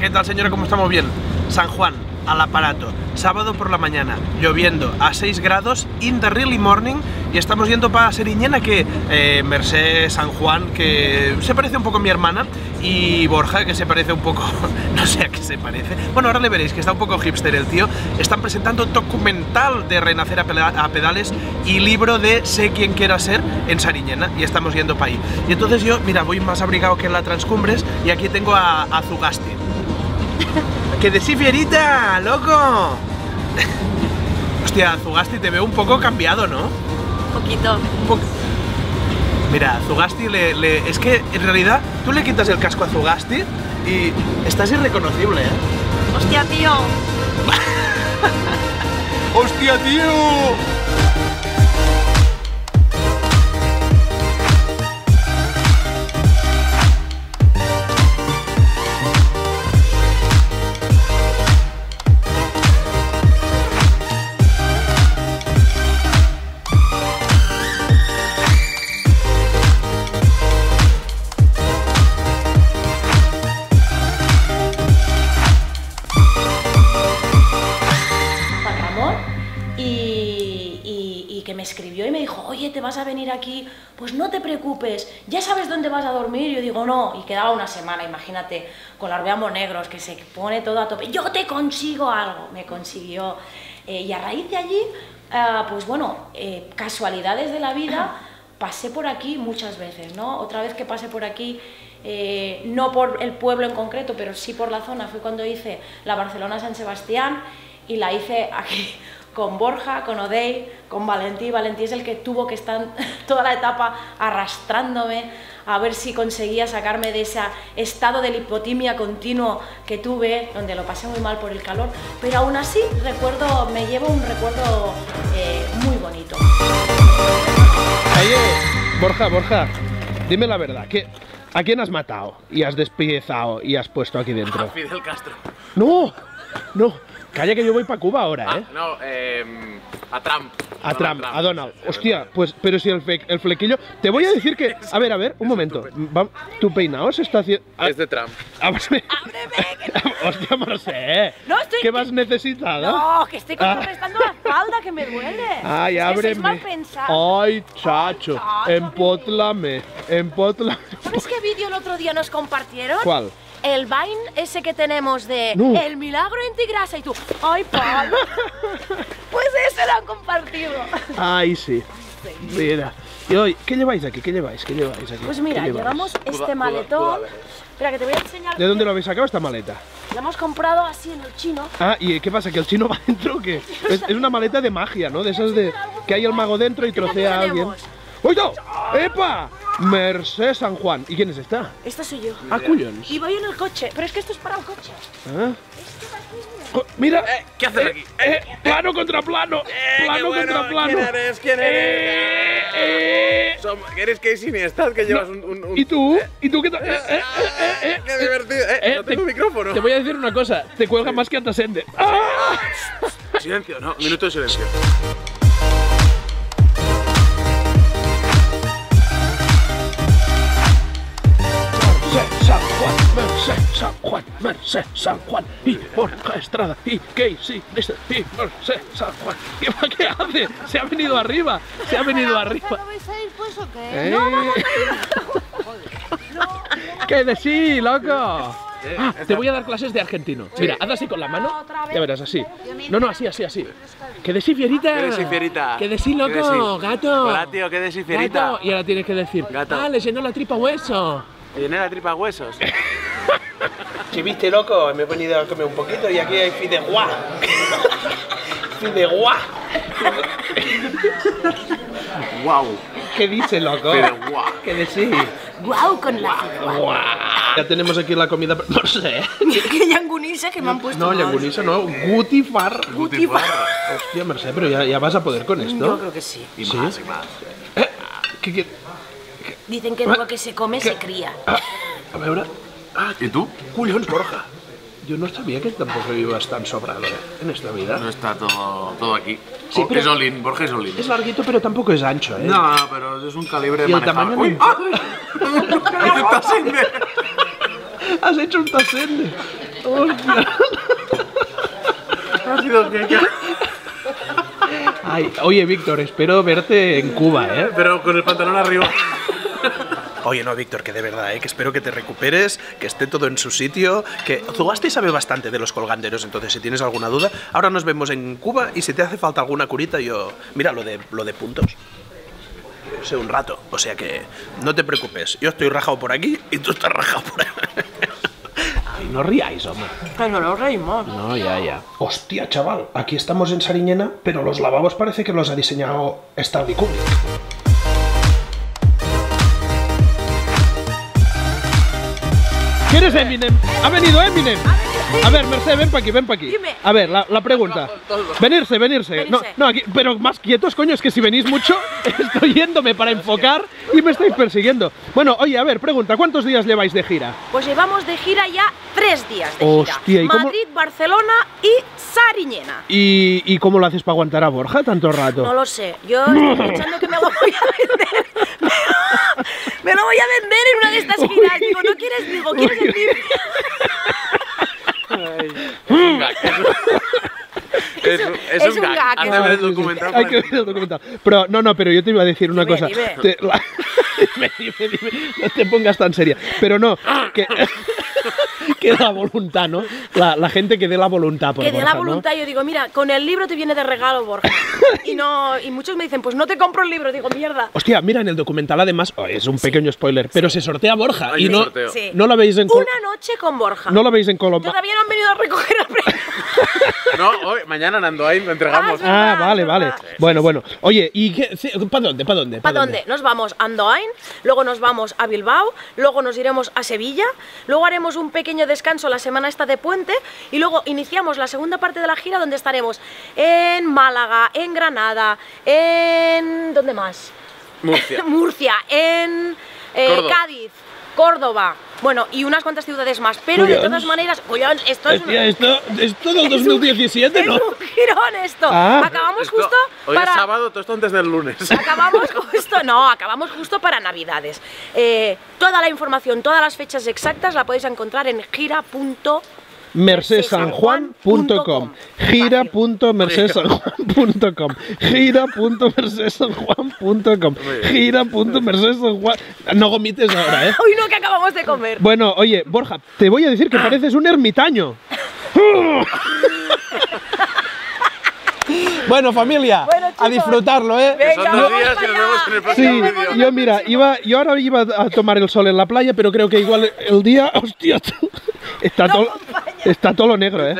¿Qué tal señora? ¿Cómo estamos? Bien. San Juan, al aparato. Sábado por la mañana, lloviendo a 6 grados, in the really morning, y estamos yendo para Seriñena, que eh, Merced, San Juan, que se parece un poco a mi hermana, y Borja, que se parece un poco, no sé a qué se parece. Bueno, ahora le veréis que está un poco hipster el tío. Están presentando documental de Renacer a, peda- a pedales y libro de Sé quién quiera ser en Sariñena, y estamos yendo para ahí. Y entonces yo, mira, voy más abrigado que en la Transcumbres, y aquí tengo a, a. ¡Que de sí, fierita, loco! Hostia, Zugasti, te veo un poco cambiado, ¿no? poquito. Un poco... Mira, Zugasti le, le- Es que, en realidad, tú le quitas el casco a Zugasti y estás irreconocible, ¿eh? Hostia, tío. ¡Hostia, tío! Escribió y me dijo, oye, te vas a venir aquí, pues no te preocupes, ya sabes dónde vas a dormir. Yo digo, no, y quedaba una semana, imagínate, con los veamos negros, que se pone todo a tope. Yo te consigo algo, me consiguió. Eh, y a raíz de allí, ah, pues bueno, eh, casualidades de la vida, pasé por aquí muchas veces, ¿no? Otra vez que pasé por aquí, eh, no por el pueblo en concreto, pero sí por la zona, fue cuando hice la Barcelona-San Sebastián y la hice aquí con Borja, con Odey, con Valentí. Valentí es el que tuvo que estar toda la etapa arrastrándome a ver si conseguía sacarme de ese estado de lipotimia continuo que tuve, donde lo pasé muy mal por el calor, pero aún así recuerdo, me llevo un recuerdo eh, muy bonito. Oye, Borja, Borja, dime la verdad, ¿qué, ¿a quién has matado y has despiezado y has puesto aquí dentro? Fidel Castro. ¡No! ¡No! Calla que yo voy para Cuba ahora, Ah, ¿eh? no, eh, a Trump. A Donald Trump, a Donald. Sí, Hostia, pues, pero si el, fe- el flequillo. Te voy a decir que. A ver, a ver, un momento. Va- tu peinado se está haciendo. Es de Trump. Hostia, no sé. No, estoy- ¿Qué más necesitada? No, que estoy Ah. contrarrestando la espalda, que me duele. Ay, es que sois ábreme. mal pensados. Ay, chacho. Chacho, Empótlame. Empótlame. ¿Sabes qué vídeo el otro día nos compartieron? ¿Cuál? El Vine ese que tenemos de No. El milagro en ti grasa y tú, ¡ay, Pablo! pues ese lo han compartido. Ay, sí. Mira. Y hoy, ¿qué lleváis aquí? ¿Qué lleváis? ¿Qué lleváis aquí? Pues ¿Qué mira, llevamos este maletón. Espera, que te voy a enseñar. ¿De dónde lo habéis sacado esta maleta? Lo hemos comprado así en el chino. Ah, ¿y qué pasa? ¿Que el chino va dentro o qué? Es, es una maleta de magia, ¿no? De esas de que hay el mago dentro y trocea a alguien. ¡Oye! ¡Epa! Merced San Juan. ¿Y quién es esta? Esta soy yo. Ah, cuyons. Y voy en el coche, pero es que esto es para el coche. ¿Ah? Mira, ¿Qué haces aquí? eh, plano contra plano, plano contra plano. ¿Quién eres? ¿Quién Eh, eh. Som- ¿Eres Casey Neistat que llevas un, un, un- ¿Y tú? ¿Y tú qué tal? Eh, eh, eh, eh, ¡Qué divertido! Eh, eh, no tengo te- micrófono. Te voy a decir una cosa, te cuelga más que Antasende. ¡Ah! Silencio, no, minuto de silencio. Merced San Juan, Merced San Juan, y Borja Estrada, y Casey, Neistat, y Merced San Juan. ¿Qué, ¿Qué hace? Se ha venido arriba, se ha venido arriba. ¿No vais a ir pues o qué? Eh. ¿Qué de sí, loco? Ah, te voy a dar clases de argentino. Mira, haz así con la mano. Ya verás, así. No, no, así, así, así. ¿Qué de sí, fierita? ¿Qué de sí, fierita? ¿Qué de sí, ¿Qué de loco? Gato. Hola, tío, ¿qué de sí, fierita? Gato. Y ahora tienes que decir, Gato. ah, le llenó la tripa hueso. Llené la tripa huesos. Si viste, loco, me he venido a comer un poquito y aquí hay fideuá. fideuá. ¡Wow! ¿Qué dice, loco? Fideuá. ¿Qué de sí? ¡Guau! Con la Guau. Ya tenemos aquí la comida. No sé. que yangunisa que me han puesto. No, mal. yangunisa no. Gutifar. Gutifar. Hostia, Merced, pero ya, ya vas a poder con Yo esto. creo que sí. Y ¿Sí? más, y más. Eh. Dicen que lo que se come se cría. Ah, a veure... Ah, ¿Y tú? collons, Borja. Yo no sabía que tampoco ibas tan sobrado eh, en esta vida. No está todo, todo aquí. Sí, pero- Es Olin, Borja es Olin. Es larguito, pero tampoco es ancho, ¿eh? No, pero es un calibre Y el tamaño ¡Uy! ¡Ah! Has hecho un tasende. Ha sido que- Ay, oye, Víctor, espero verte en Cuba, ¿eh? Pero con el pantalón arriba. Oye, no, Víctor, que de verdad, ¿eh? que espero que te recuperes, que esté todo en su sitio, que Zugasti sabe bastante de los colganderos, entonces si tienes alguna duda, ahora nos vemos en Cuba y si te hace falta alguna curita, yo... Mira, lo de, lo de puntos. Sé un rato, o sea que no te preocupes, yo estoy rajado por aquí y tú estás rajado por ahí. Ay, no ríais, hombre. Ay, no nos reímos. No, ya, ya. Hostia, chaval, aquí estamos en Sariñena, pero los lavabos parece que los ha diseñado Stanley Kubrick. Es Eminem? Ha venido Eminem. A ver, Merced, ven para aquí, ven para aquí. A ver, la, la pregunta. Venirse, venirse. No, no, aquí, pero más quietos, coño, es que si venís mucho, estoy yéndome para enfocar y me estáis persiguiendo. Bueno, oye, a ver, pregunta, ¿cuántos días lleváis de gira? Pues llevamos de gira ya tres días de Hostia, gira. ¿y cómo- Madrid, Barcelona y Sariñena. ¿Y, y cómo lo haces para aguantar a Borja tanto rato? No lo sé. Yo estoy pensando que me lo voy a vender. Me lo, voy a vender en una de estas giras. Digo, ¿no quieres? Digo, ¿quieres el libro? Es, un- es es un un gag. es de ver el documental. Hay que ver el documental. Pero no, no, pero yo te iba a decir una Dime, cosa. dime. Te- la- dime, dime, dime, no te pongas tan seria. Pero no, que, que la voluntad, ¿no? La, la gente que dé la voluntad por Que de la Borja, ¿no? voluntad yo digo, mira, con el libro te viene de regalo, Borja. Y no y muchos me dicen, pues no te compro el libro. Digo, mierda. Hostia, mira, en el documental además, oh, es un pequeño spoiler, pero se sortea Borja Hay y no. Sí. no la veis en Col- Una noche con Borja. no la veis en Colombia. Todavía no han venido a recoger el premio. No, hoy, mañana en Andoain lo entregamos. Ah, Ah, vale, vale. Bueno, bueno. Oye, ¿y qué? ¿Para dónde? ¿Para dónde? ¿Para dónde? Nos vamos a Andoain, luego nos vamos a Bilbao, luego nos iremos a Sevilla, luego haremos un pequeño descanso la semana esta de puente y luego iniciamos la segunda parte de la gira donde estaremos en Málaga, en Granada, en... ¿dónde más? Murcia. Murcia, en eh, Córdoba. Cádiz, Córdoba, bueno, y unas cuantas ciudades más, pero de todas maneras, collón, esto es, esto, es un- 2017, ¿no? es un girón esto. Ah. Acabamos Esto- justo Hoy para... es sábado, todo esto antes del lunes. Acabamos justo, no, acabamos justo para Navidades. Eh, toda la información, todas las fechas exactas la podéis encontrar en gira.com. mercesanjuan.com gira.mercesanjuan.com gira.mercesanjuan.com gira.mercesanjuan No gomites ahora, ¿eh? Uy, no, que acabamos de comer. Bueno, oye, Borja, te voy a decir que pareces un ermitaño. Bueno, familia, Bueno, a disfrutarlo, ¿eh? Venga, Son dos vamos días para y nos allá. vemos en el Venga, próximo Sí, yo mira, iba, yo ahora iba a tomar el sol en la playa, pero creo que igual el día, hostia, está todo, acompaña. Está todo lo negro, ¿eh?